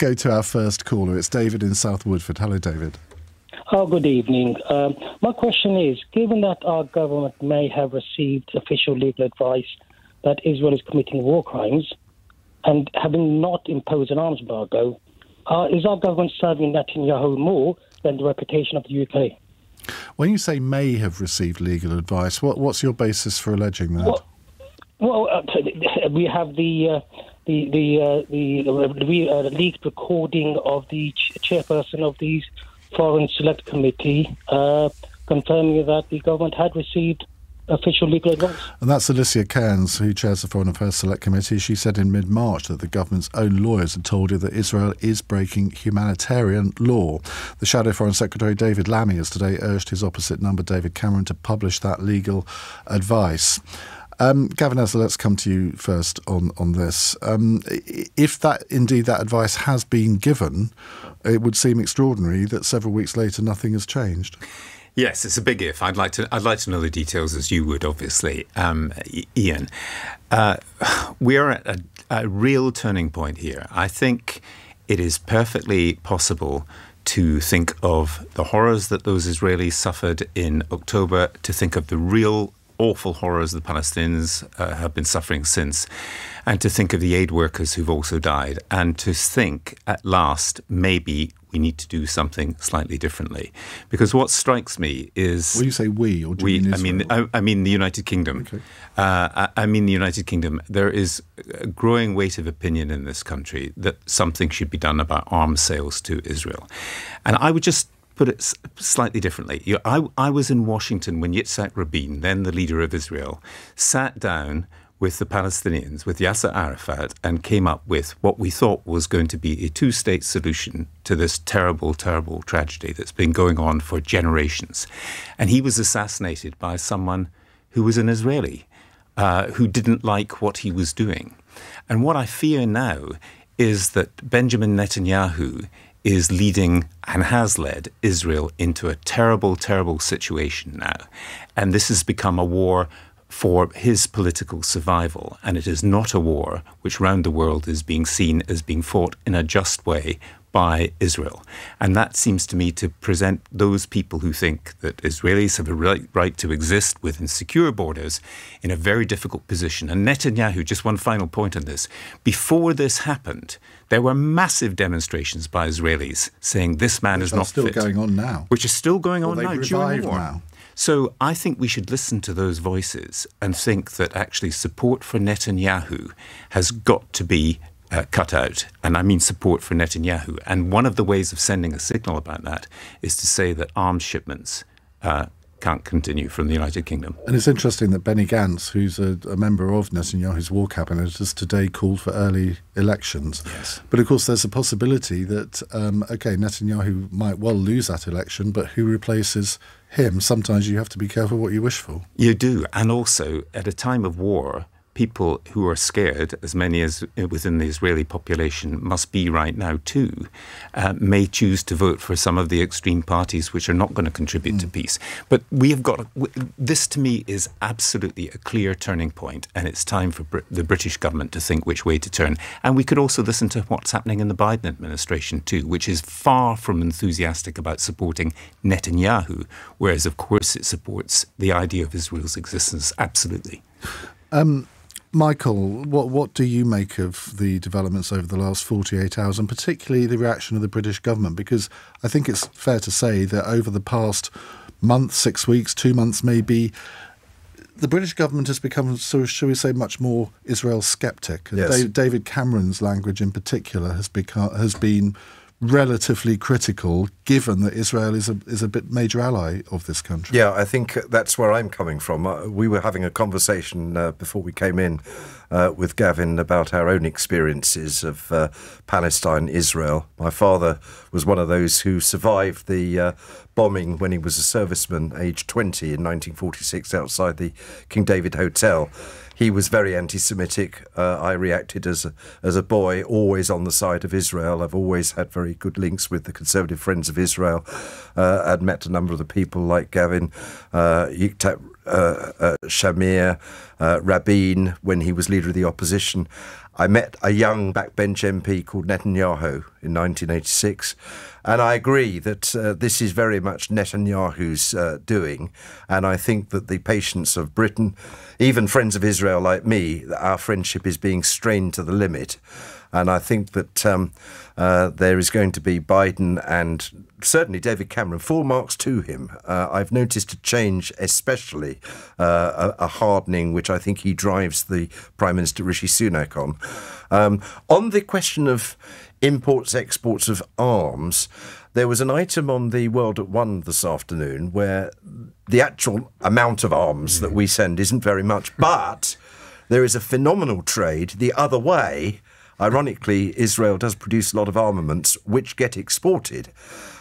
Go to our first caller. It's David in South Woodford. Hello, David. Oh, good evening. Um, my question is given that our government may have received official legal advice that Israel is committing war crimes and having not imposed an arms embargo, uh, is our government serving Netanyahu more than the reputation of the UK? When you say may have received legal advice, what, what's your basis for alleging that? Well, well uh, we have the. Uh, the the uh, the, the uh, leaked recording of the ch- chairperson of the Foreign Select Committee uh, confirming that the government had received official legal advice. And that's Alicia Kearns, who chairs the Foreign Affairs Select Committee. She said in mid March that the government's own lawyers had told her that Israel is breaking humanitarian law. The Shadow Foreign Secretary David Lammy has today urged his opposite number, David Cameron, to publish that legal advice. Um, Gavin Esler, let's come to you first on on this. Um, if that indeed that advice has been given, it would seem extraordinary that several weeks later nothing has changed. Yes, it's a big if. I'd like to. I'd like to know the details as you would, obviously, um, Iain. Uh, we are at a, a real turning point here. I think it is perfectly possible to think of the horrors that those Israelis suffered in October, to think of the real awful horrors the Palestinians uh, have been suffering since, and to think of the aid workers who've also died, and to think at last maybe we need to do something slightly differently. Because what strikes me is. When you say we, or we, mean I mean, I, I, mean the United Kingdom. Okay. Uh, I, I mean the United Kingdom. There is a growing weight of opinion in this country that something should be done about arms sales to Israel. And I would just put it slightly differently. You know, I, I was in Washington when Yitzhak Rabin, then the leader of Israel, sat down with the Palestinians, with Yasser Arafat, and came up with what we thought was going to be a two state solution to this terrible, terrible tragedy that's been going on for generations. And he was assassinated by someone who was an Israeli, uh, who didn't like what he was doing. And what I fear now is that Benjamin Netanyahu is leading and has led Israel into a terrible, terrible situation now. And this has become a war for his political survival. And it is not a war which round the world is being seen as being fought in a just way by Israel. And that seems to me to present those people who think that Israelis have a right, right, to exist within secure borders in a very difficult position. And Netanyahu, just one final point on this before this happened, there were massive demonstrations by Israelis saying this man which is not still fit. going on now. Which is still going well, on now during the war. Now. So I think we should listen to those voices and think that actually support for Netanyahu has got to be uh, cut out. And I mean support for Netanyahu. And one of the ways of sending a signal about that is to say that arms shipments uh, can't continue from the United Kingdom. And it's interesting that Benny Gantz, who's a, a, member of Netanyahu's war cabinet, has today called for early elections. Yes. But of course, there's a possibility that, um, okay, Netanyahu might well lose that election, but who replaces him? Sometimes you have to be careful what you wish for. You do. And also, at a time of war, people who are scared, as many as within the Israeli population must be right now too, uh, may choose to vote for some of the extreme parties which are not going to contribute mm. to peace. But we have got this to me is absolutely a clear turning point, and it's time for Br- the British government to think which way to turn. And we could also listen to what's happening in the Biden administration too, which is far from enthusiastic about supporting Netanyahu, whereas of course it supports the idea of Israel's existence absolutely. Um, Michael, what what do you make of the developments over the last 48 hours, and particularly the reaction of the British government? Because I think it's fair to say that over the past month, six weeks, two months, maybe, the British government has become, so shall we say, much more Israel skeptic. Yes. David Cameron's language, in particular, has become has been relatively critical, given that Israel is a is a bit major ally of this country. Yeah, I think that's where I'm coming from. Uh, we were having a conversation uh, before we came in uh, with Gavin about our own experiences of uh, Palestine, Israel. My father was one of those who survived the uh, bombing when he was a serviceman, aged 20 in 1946, outside the King David Hotel he was very anti-Semitic. Uh, I reacted as a, as a boy, always on the side of Israel. I've always had very good links with the Conservative Friends of Israel. Uh, I'd met a number of the people like Gavin, uh, uh, Shamir, uh, Rabin when he was leader of the opposition. I met a young backbench MP called Netanyahu in 1986, and I agree that uh, this is very much Netanyahu's uh, doing. And I think that the patience of Britain, even friends of Israel like me, our friendship is being strained to the limit. And I think that um, uh, there is going to be Biden and certainly David Cameron, four marks to him. Uh, I've noticed a change, especially uh, a, a, hardening, which I think he drives the Prime Minister Rishi Sunak on. Um, on the question of imports, exports of arms, there was an item on the World at One this afternoon where the actual amount of arms that we send isn't very much, but there is a phenomenal trade the other way Ironically, Israel does produce a lot of armaments which get exported.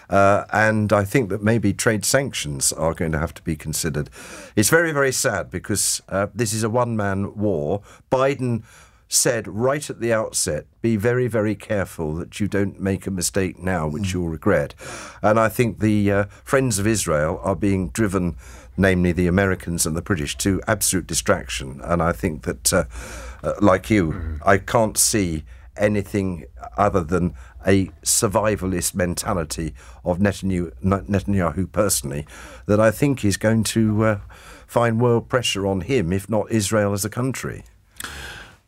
Uh, and I think that maybe trade sanctions are going to have to be considered. It's very, very sad because uh, this is a one man war. Biden said right at the outset, be very, very careful that you don't make a mistake now, which mm. you'll regret. And I think the uh, friends of Israel are being driven, namely the Americans and the British, to absolute distraction. And I think that, uh, uh, like you, mm. I can't see anything other than a survivalist mentality of Netanyahu, Netanyahu personally that I think is going to uh, find world pressure on him, if not Israel as a country.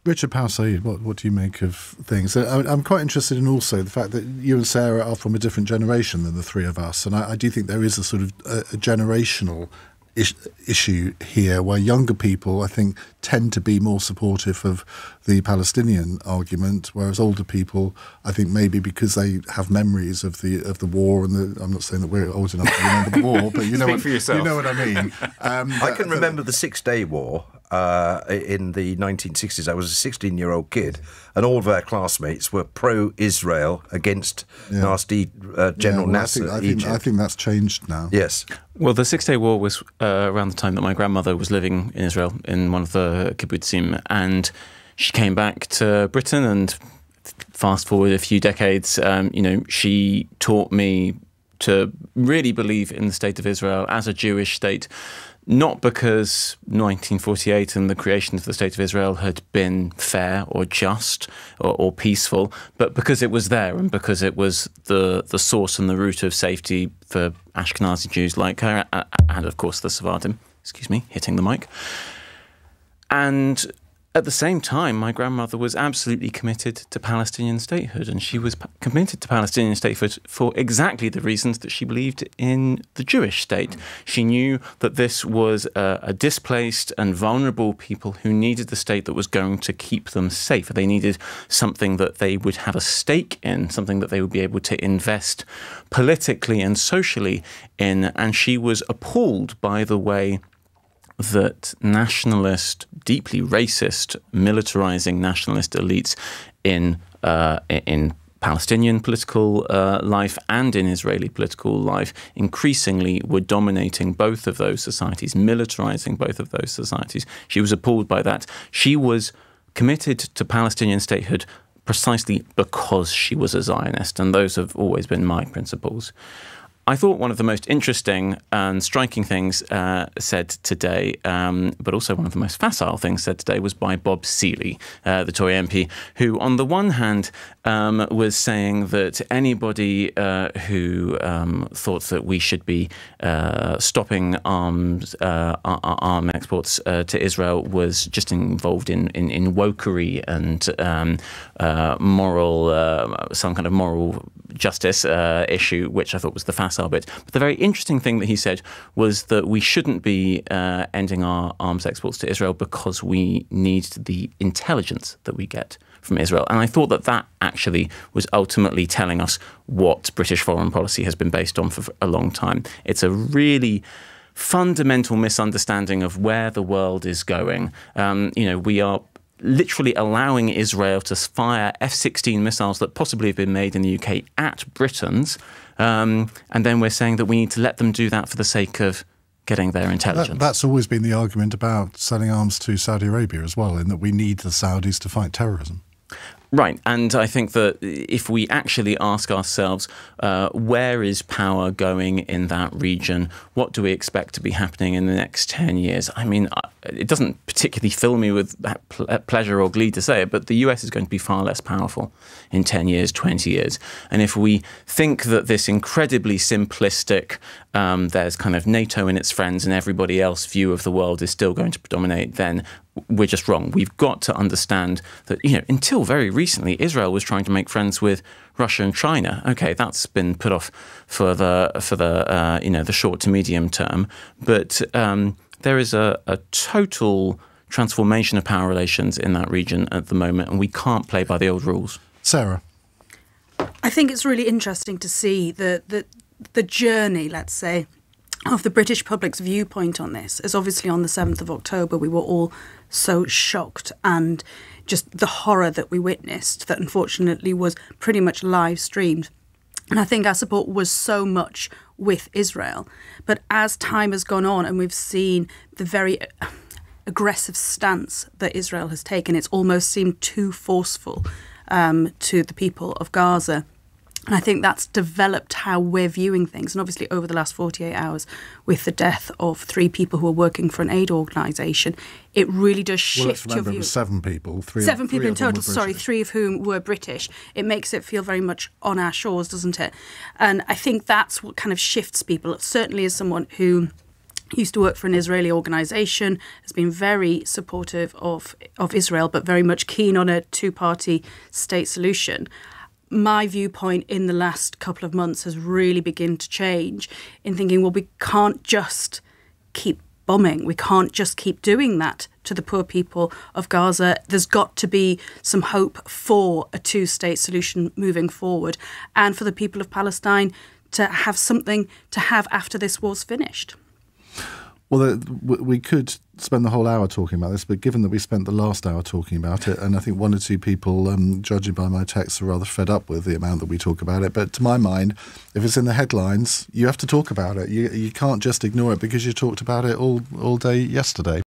Richard Powell what, what do you make of things? I'm quite interested in also the fact that you and Sarah are from a different generation than the three of us, and I, I do think there is a sort of a, a generational issue here where younger people, I think, tend to be more supportive of the Palestinian argument, whereas older people, I think, maybe because they have memories of the of the war and the, I'm not saying that we're old enough to remember the war, but you know what you know what I mean. Um, I can remember the Six Day War uh, in the 1960s. I was a 16 year old kid, and all of our classmates were pro Israel against yeah. nasty uh, General yeah, well, Nasser. I think, I, think, I think, that's changed now. Yes. Well, the Six Day War was uh, around the time that my grandmother was living in Israel in one of the kibbutzim, and she came back to Britain and fast forward a few decades, um, you know, she taught me to really believe in the state of Israel as a Jewish state not because 1948 and the creation of the State of Israel had been fair or just or, or, peaceful, but because it was there and because it was the, the source and the root of safety for Ashkenazi Jews like her, and of course the Sephardim, excuse me, hitting the mic. And at the same time, my grandmother was absolutely committed to Palestinian statehood, and she was committed to Palestinian statehood for exactly the reasons that she believed in the Jewish state. She knew that this was a, a displaced and vulnerable people who needed the state that was going to keep them safe. They needed something that they would have a stake in, something that they would be able to invest politically and socially in. And she was appalled by the way that nationalist, deeply racist, militarizing nationalist elites in uh, in Palestinian political uh, life and in Israeli political life increasingly were dominating both of those societies, militarizing both of those societies. She was appalled by that. She was committed to Palestinian statehood precisely because she was a Zionist, and those have always been my principles. I thought one of the most interesting and striking things uh, said today, um, but also one of the most facile things said today, was by Bob Seely, uh, the Tory MP, who, on the one hand, um, was saying that anybody uh, who um, thought that we should be uh, stopping arms uh, arm exports uh, to Israel was just involved in in, in wokery and um, moral, some kind of moral justice issue, which I thought was the but the very interesting thing that he said was that we shouldn't be uh, ending our arms exports to Israel because we need the intelligence that we get from Israel. And I thought that that actually was ultimately telling us what British foreign policy has been based on for a long time. It's a really fundamental misunderstanding of where the world is going. Um, you know, we are literally allowing Israel to fire F 16 missiles that possibly have been made in the UK at Britons. Um, and then we're saying that we need to let them do that for the sake of getting their intelligence. That, that's always been the argument about selling arms to Saudi Arabia as well, in that we need the Saudis to fight terrorism. Right, and I think that if we actually ask ourselves, uh, where is power going in that region? What do we expect to be happening in the next 10 years? I mean, it doesn't particularly fill me with pleasure or glee to say it, but the US is going to be far less powerful in 10 years, 20 years. And if we think that this incredibly simplistic, um, there's kind of NATO and its friends and everybody else view of the world is still going to predominate, then we're just wrong. We've got to understand that, you know, until very recently, Israel was trying to make friends with Russia and China. Okay, that's been put off for the for the uh, you know the short to medium term, but um, there is a, a total transformation of power relations in that region at the moment, and we can't play by the old rules. Sarah, I think it's really interesting to see the the the journey, let's say, of the British public's viewpoint on this. As obviously on the seventh of October, we were all so shocked and just the horror that we witnessed that unfortunately was pretty much live streamed. And I think our support was so much with Israel. But as time has gone on and we've seen the very aggressive stance that Israel has taken, it's almost seemed too forceful um, to the people of Gaza. And I think that's developed how we're viewing things. And obviously, over the last 48 hours, with the death of three people who are working for an aid organisation, it really does shift well, your view. Seven people. Three seven of, people three in total. Sorry, three of whom were British. It makes it feel very much on our shores, doesn't it? And I think that's what kind of shifts people. Certainly, as someone who used to work for an Israeli organisation, has been very supportive of of Israel, but very much keen on a two party state solution my viewpoint in the last couple of months has really begun to change in thinking, well, we can't just keep bombing. We can't just keep doing that to the poor people of Gaza. There's got to be some hope for a two state solution moving forward and for the people of Palestine to have something to have after this war's finished. Well, we could spend the whole hour talking about this, but given that we spent the last hour talking about it, and I think one or two people, um, judging by my texts, are rather fed up with the amount that we talk about it. But to my mind, if it's in the headlines, you have to talk about it. You, you can't just ignore it because you talked about it all, all day yesterday.